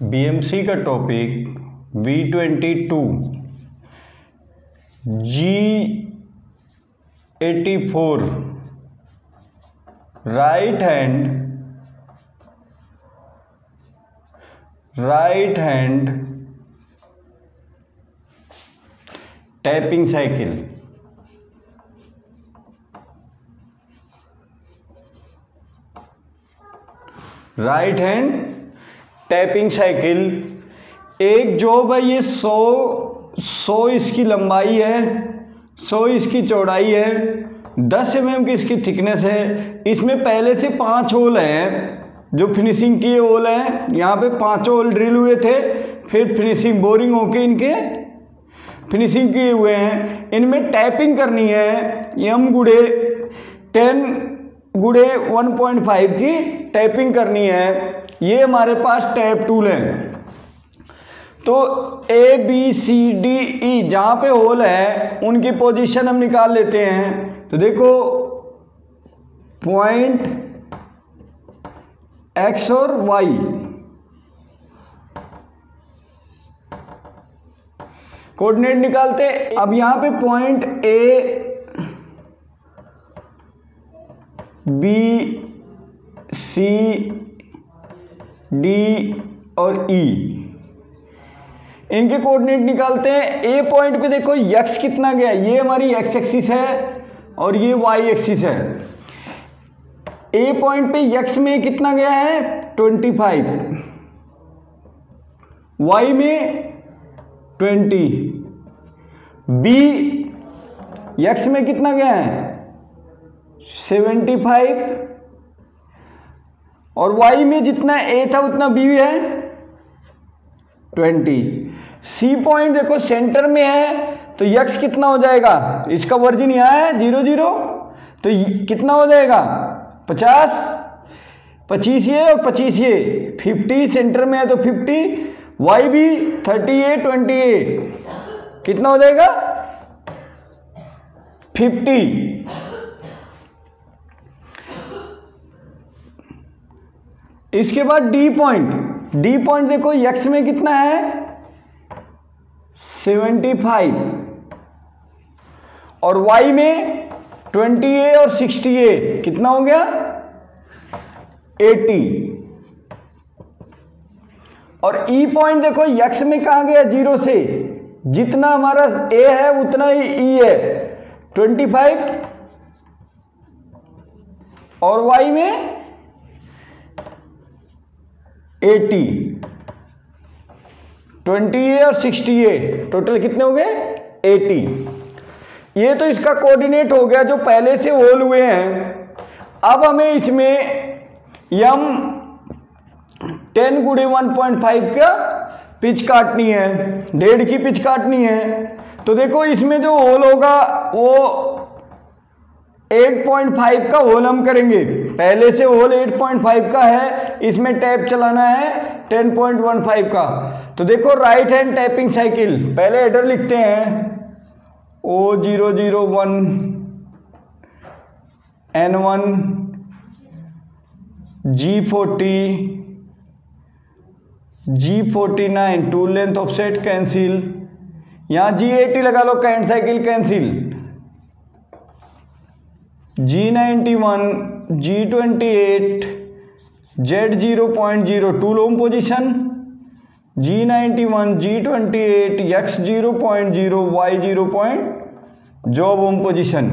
BMC का topic V twenty two G eighty four right hand right hand tapping cycle right hand tapping cycle. एक job है ये सौ सौ इसकी लंबाई है, सौ इसकी चौड़ाई है, दस एम mm की इसकी थिकनेस है। इसमें पहले से पाँच होल हैं, जो फिनिशिंग किए होल हैं। यहाँ पे पाँचों होल ड्रिल हुए थे, फिर फिनिशिंग, बोरिंग होके इनके फिनिशिंग किए हुए हैं। इनमें टैपिंग करनी है एम गुड़े, टेन गुड़े 1.5 की टैपिंग करनी है। ये हमारे पास टैप टूल है। तो ए बी सी डी ई जहाँ पे होल है, उनकी पोजीशन हम निकाल लेते हैं। तो देखो, पॉइंट एक्स और वाई कोऑर्डिनेट निकालते अब यहाँ पे point A B C D और ई इनके कोऑर्डिनेट निकालते हैं. ए पॉइंट पे देखो यक्स कितना गया? ये हमारी एक्स एक्सिस है और ये वाई एक्सिस है. ए पॉइंट पे यक्स में कितना गया है? ट्वेंटी फाइव वाई में ट्वेंटी बी यक्स में कितना गया है? सेवेंटी फाइव और वाई में जितना ए था, उतना बी है। ट्वेंटी। सी पॉइंट देखो सेंटर में है तो यक्स कितना हो जाएगा? इसका वर्जिन यहाँ है, ज़ीरो ज़ीरो। तो कितना हो जाएगा? पचास। पच्चीस ये और पच्चीस ये। फिफ्टी सेंटर में है तो फिफ्टी। वाई भी थर्टी ए ट्वेंटी ए कितना हो जाएगा? फिफ्टी। इसके बाद डी पॉइंट डी पॉइंट देखो यक्स में कितना है? सेवेंटी फाइव और वाई में ट्वेंटी ए और सिक्सटी ए कितना हो गया? एटी और ई e पॉइंट देखो यक्स में कहा गया? ज़ीरो से. जितना हमारा ए है, उतना ही ई e है. ट्वेंटी फाइव और वाई में? एटी। ट्वेंटी ए और सिक्सटी ए टोटल कितने हो गए? एटी। ये तो इसका कोऑर्डिनेट हो गया जो पहले से होल हुए हैं। अब हमें इसमें यम टेन गुड़े वन पॉइंट फाइव का पिच काटनी है, डेढ़ की पिच काटनी है। तो देखो, इसमें जो होल होगा, वो 8.5 का होल हम करेंगे। पहले से होल 8.5 का है, इसमें टैप चलाना है 10.15 का। तो देखो राइट हैंड टैपिंग साइकिल पहले एडर लिखते हैं। O zero zero one N one G forty G forty nine tool length offset cancel यहाँ जी एटी लगा लो canned cycle cancel G ninety one G twenty eight Z zero point zero to home position G ninety one G twenty eight X zero point zero Y zero point job home position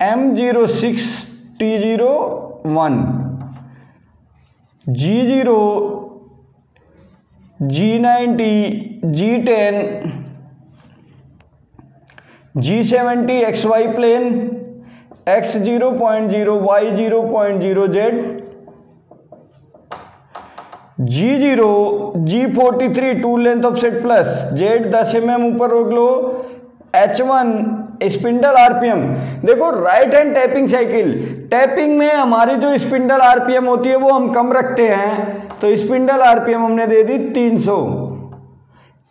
M zero six T zero one G zero G ninety G ten G seventy X Y plane X zero point zero Y zero point zero Z G zero G forty three tool length offset plus Z दस M M ऊपर रोक लो। H one spindle RPM देखो right hand tapping cycle tapping में हमारी जो spindle RPM होती है, वो हम कम रखते हैं। तो स्पिंडल आरपीएम हमने दे दी 300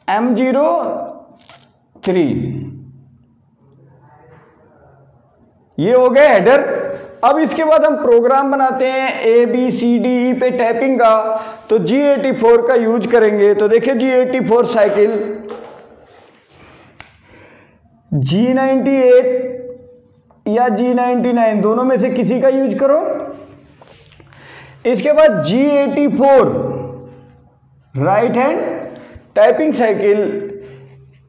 एम ज़ीरो थ्री ये हो गया हेडर अब इसके बाद हम प्रोग्राम बनाते हैं ए बी सी डी ई पे टैपिंग का। तो जी एटी फोर का यूज़ करेंगे। तो देखिए G eighty four cycle G ninety eight या जी नाइन्टी नाइन दोनों में से किसी का यूज़ करो। इसके बाद G eighty four right hand tapping cycle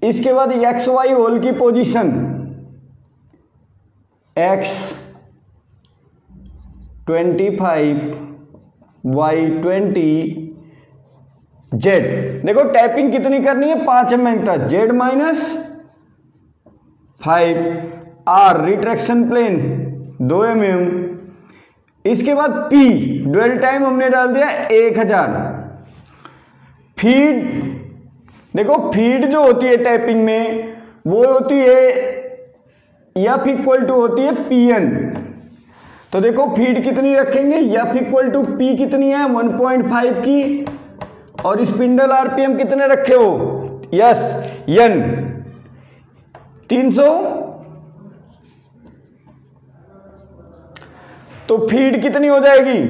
इसके बाद एक्स वाई होल की position X twenty five Y twenty Z देखो टाइपिंग कितनी करनी है? पाँच एम एम तक Z minus five R retraction plane दो एम एम इसके बाद पी ड्वेल टाइम हमने डाल दिया एक हज़ार। फ़ीड देखो फ़ीड जो होती है टाइपिंग में, वो होती है एफ़ इक्वल टू होती है पी एन तो देखो फ़ीड कितनी रखेंगे? एफ़ इक्वल टू पी कितनी है? 1.5 की। और स्पिंडल आरपीएम कितने रखे हो? यस एन 300 तो फ़ीड कितनी हो जाएगी?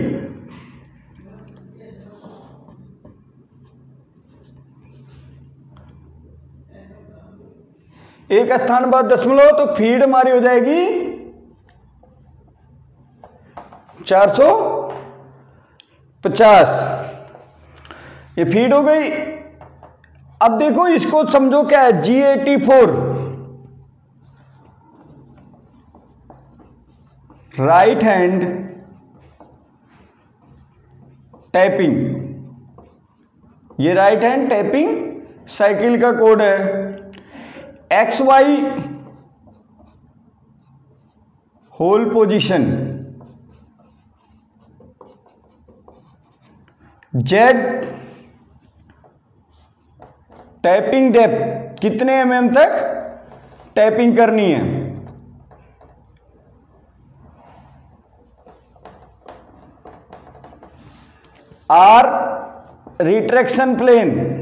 एक स्थान बाद दशमलव तो फ़ीड हमारी हो जाएगी 450 ये फ़ीड हो गई। अब देखो, इसको समझो क्या है? G eighty four right hand tapping ये राइट हैंड टैपिंग साइकिल का कोड है। X Y hole position Z tapping depth कितने एम mm तक टैपिंग करनी है? R retraction plane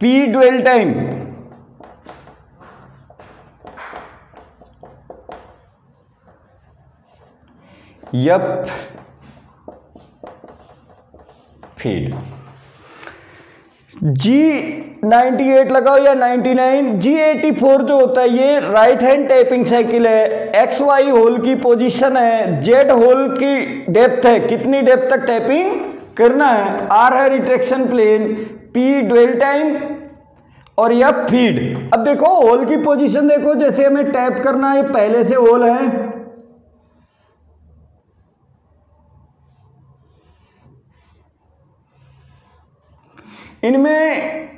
P dwell time F feed G 98 लगाओ या 99 जी 84 जो होता है, ये राइट हैंड टैपिंग साइकिल है। एक्स वाई होल की पोजीशन है। जेड होल की डेप्थ है। कितनी डेप्थ तक टैपिंग करना है? आर है retraction plane P dwell time और यह फ़ीड अब देखो होल की पोजीशन देखो, जैसे हमें टैप करना है पहले से होल है। इनमें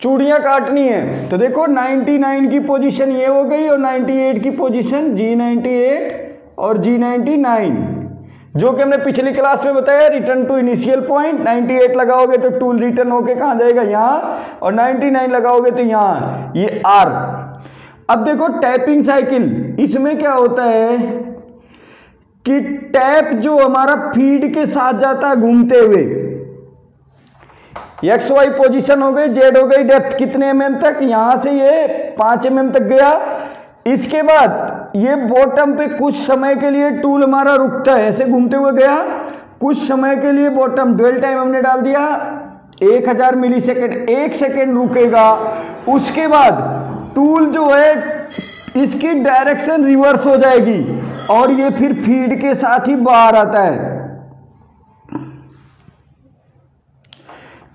चूड़ियाँ काटनी है। तो देखो 99 की पोजीशन ये हो गई, और 98 की पोजीशन G98 और G99 जो कि हमने पिछली क्लास में बताया रिटर्न टू इनिशियल पॉइंट 98 लगाओगे तो टूल रिटर्न होके कहा जाएगा? यहाँ, और 99 लगाओगे तो यहाँ, ये आर अब देखो टैपिंग साइकिल इसमें क्या होता है कि टैप जो हमारा फ़ीड के साथ जाता है घूमते हुए एक्स वाई पोजिशन हो गई जेड हो गई डेप्थ कितने एम तक? यहाँ से ये पाँच एम तक गया। इसके बाद ये बॉटम पे कुछ समय के लिए टूल हमारा रुकता है। ऐसे घूमते हुए गया। कुछ समय के लिए बॉटम ड्वेल टाइम हमने डाल दिया। एक हज़ार मिली सेकेंड एक सेकेंड रुकेगा। उसके बाद टूल जो है, इसकी डायरेक्शन रिवर्स हो जाएगी। और ये फिर फ़ीड के साथ ही बाहर आता है।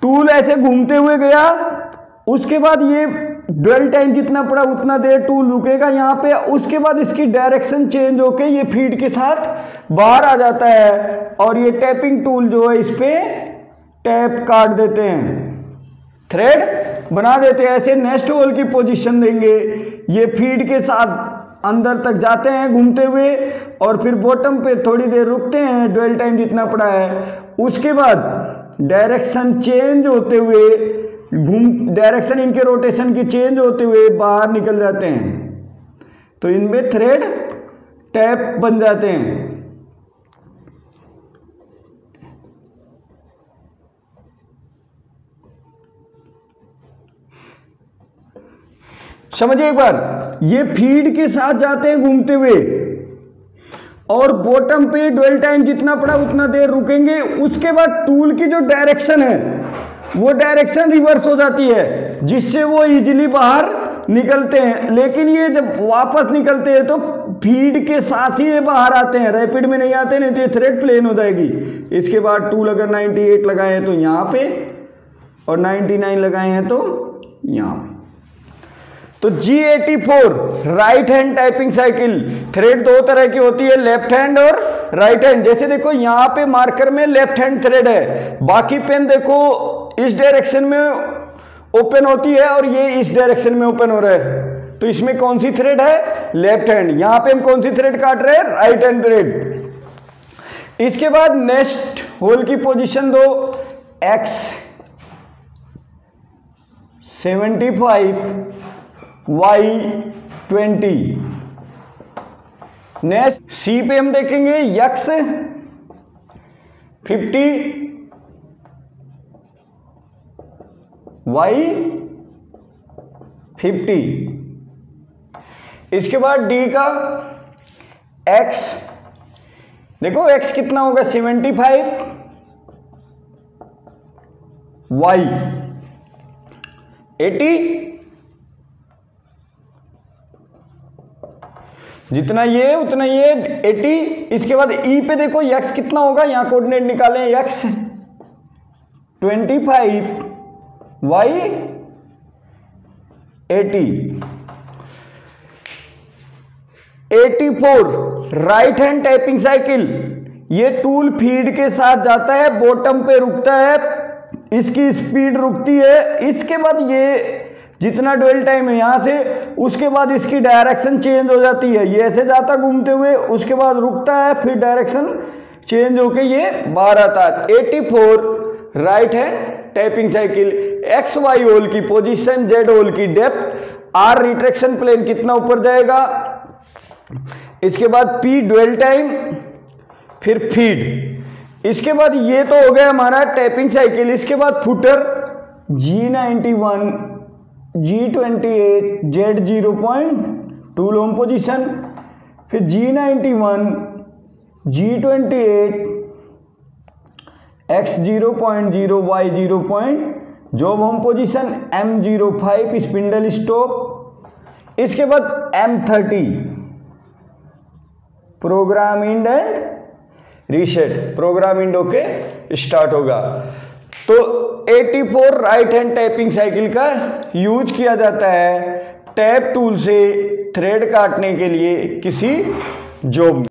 टूल ऐसे घूमते हुए गया। उसके बाद ये ड्वेल टाइम जितना पड़ा उतना देर टूल रुकेगा यहाँ पे। उसके बाद इसकी डायरेक्शन चेंज होके ये फ़ीड के साथ बाहर आ जाता है। और ये टैपिंग टूल जो है इस पर टैप काट देते हैं। थ्रेड बना देते हैं। ऐसे नेक्स्ट होल की पोजीशन देंगे। ये फ़ीड के साथ अंदर तक जाते हैं घूमते हुए। और फिर बॉटम पे थोड़ी देर रुकते हैं। ड्वेल टाइम जितना पड़ा है। उसके बाद डायरेक्शन चेंज होते हुए घूम डायरेक्शन इनके रोटेशन की चेंज होते हुए बाहर निकल जाते हैं। तो इनमें थ्रेड टैप बन जाते हैं। समझिए एक बार, ये फ़ीड के साथ जाते हैं घूमते हुए। और बॉटम पे ड्वेल टाइम जितना पड़ा उतना देर रुकेंगे, उसके बाद टूल की जो डायरेक्शन है वो डायरेक्शन रिवर्स हो जाती है, जिससे वो इजीली बाहर निकलते हैं। लेकिन ये जब वापस निकलते हैं तो फ़ीड के साथ ही ये बाहर आते हैं। रैपिड में नहीं आते, नहीं तो ये थ्रेड प्लेन हो जाएगी। इसके बाद टूल अगर 98 लगाए हैं तो यहाँ पे, और 99 लगाए हैं तो यहाँ पे। तो G84 right hand typing cycle thread दो तरह की होती है लेफ़्ट हैंड और राइट हैंड जैसे देखो, यहाँ पे मार्कर में लेफ़्ट हैंड थ्रेड है। बाकी पेन देखो इस डायरेक्शन में ओपन होती है और ये इस डायरेक्शन में ओपन हो रहा है। तो इसमें कौन सी थ्रेड है? लेफ़्ट हैंड यहाँ पे हम कौन सी थ्रेड काट रहे हैं? राइट हैंड थ्रेड इसके बाद नेक्स्ट होल की पोजीशन दो। X seventy five Y twenty next सी पे हम देखेंगे यक्स फिफ्टी वाई फिफ्टी इसके बाद डी का एक्स देखो एक्स कितना होगा? सेवेंटी फाइव वाई एटी जितना ये, उतना ये एटी इसके बाद ई e पे देखो यक्स कितना होगा? यहाँ कोऑर्डिनेट निकालें X 25 Y 80 84 right hand typing cycle ये टूल फ़ीड के साथ जाता है बॉटम पे रुकता है, इसकी स्पीड रुकती है। इसके बाद ये जितना डुअल टाइम है यहाँ से, उसके बाद इसकी डायरेक्शन चेंज हो जाती है। ये ऐसे जाता घूमते हुए, उसके बाद रुकता है, फिर डायरेक्शन चेंज होके ये बाहर आता है। 84 right hand tapping cycle X Y hole की पोजीशन जेड होल की डेप्थ आर रिट्रेक्शन प्लेन कितना ऊपर जाएगा? इसके बाद पी डुअल टाइम फिर फ़ीड इसके बाद ये तो हो गया हमारा टैपिंग साइकिल इसके बाद footer G ninety one G twenty eight Z zero point two लोम पोजिशन फिर G ninety one G twenty eight X zero point zero Y zero point job home position M zero five spindle stop इसके बाद M thirty program end end reset program end होके start होगा। तो 84 right hand tapping cycle का use किया जाता है tap tool से थ्रेड काटने के लिए किसी जॉब